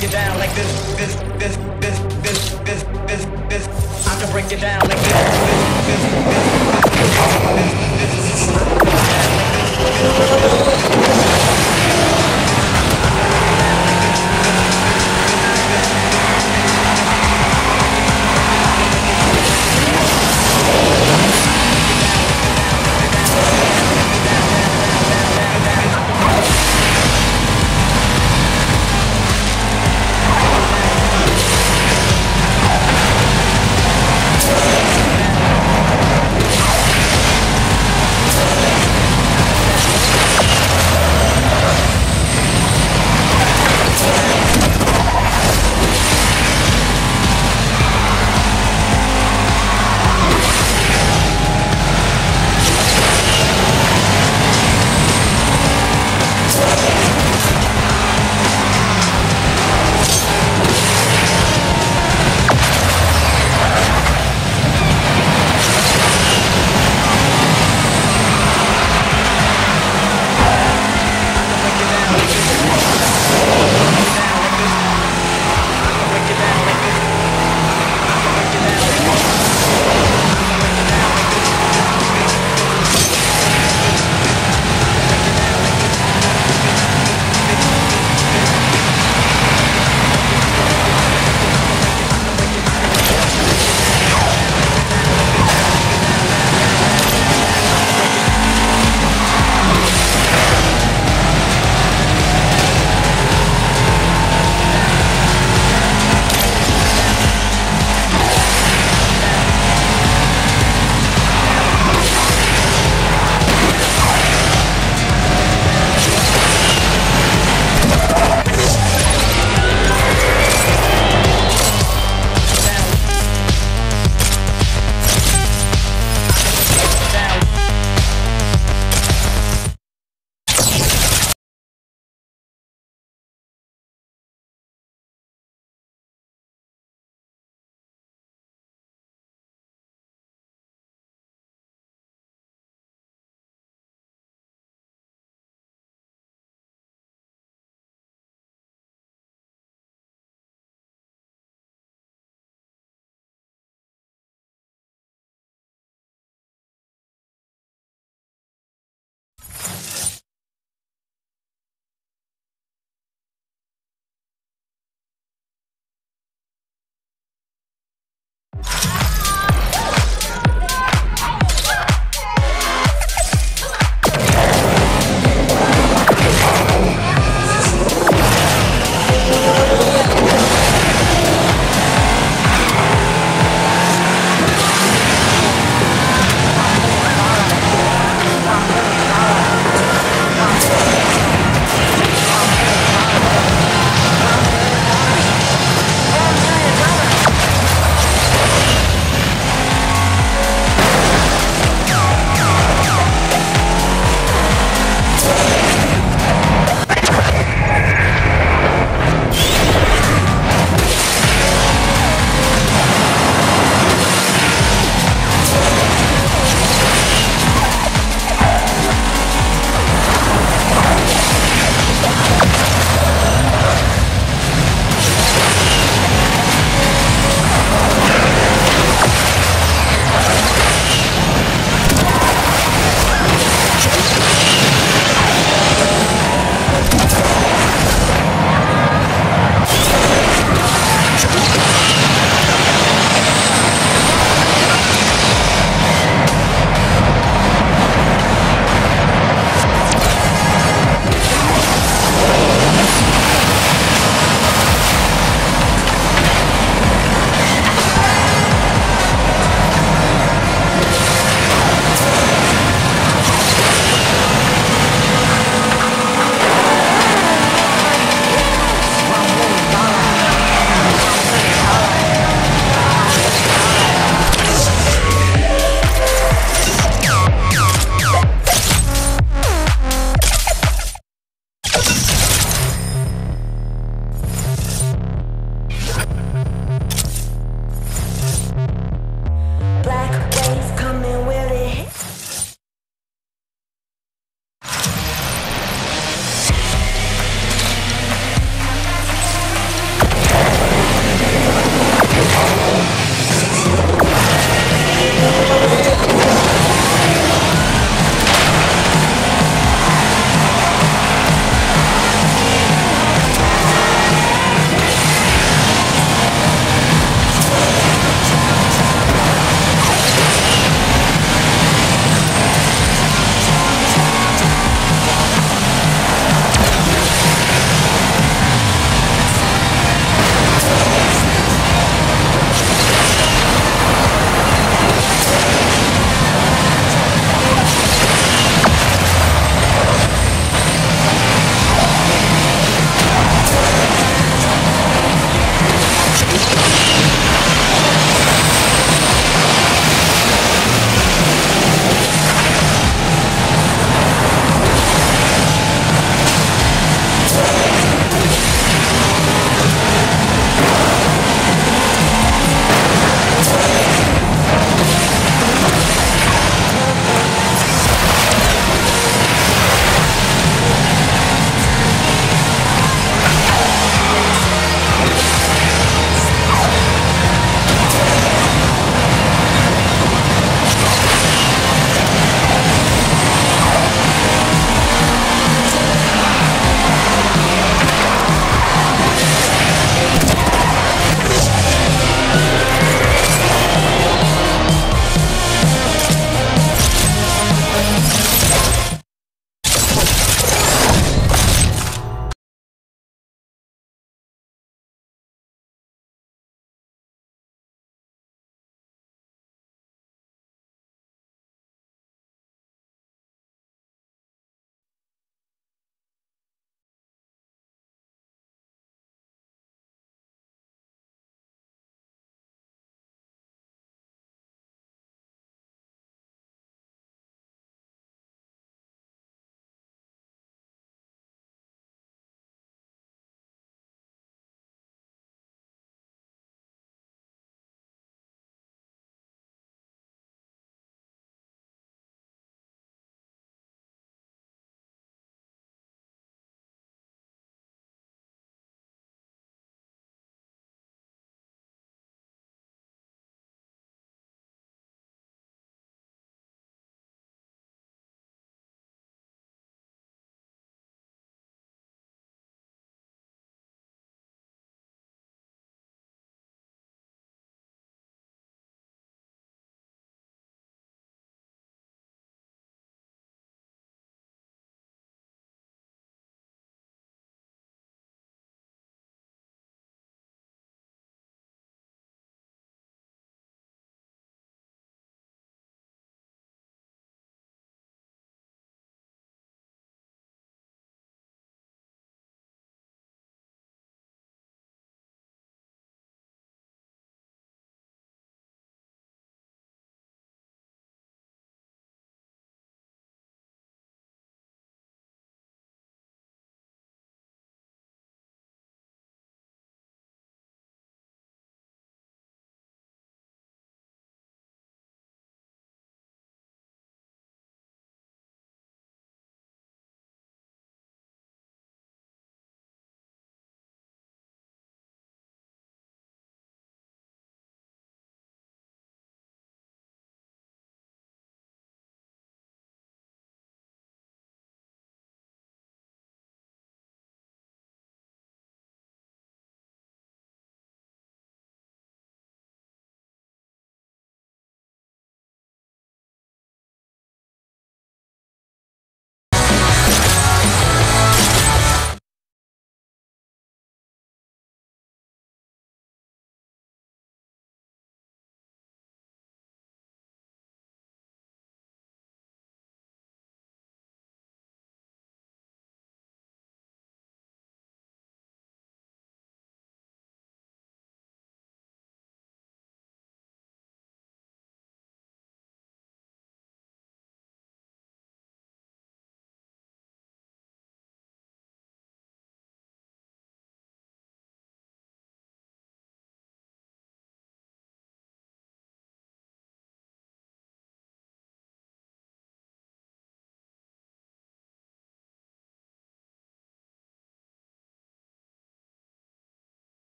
break it down like this, this, this, this, this, this, this, this. I can break it down like this, this, this, this, this, this, this, this,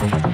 Thank